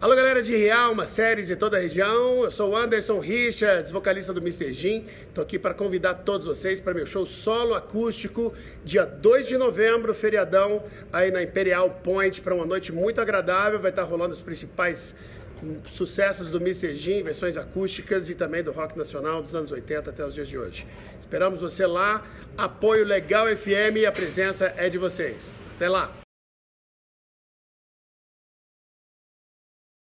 Alô, galera de Realma, séries e toda a região. Eu sou o Anderson Richards, vocalista do Mr. Jim. Tô aqui para convidar todos vocês para meu show solo acústico, dia 2 de novembro, feriadão, aí na Imperial Point, para uma noite muito agradável. Vai estar rolando os principais hum, sucessos do Mr. Jim, versões acústicas e também do rock nacional dos anos 80 até os dias de hoje. Esperamos você lá. Apoio Legal FM e a presença é de vocês. Até lá!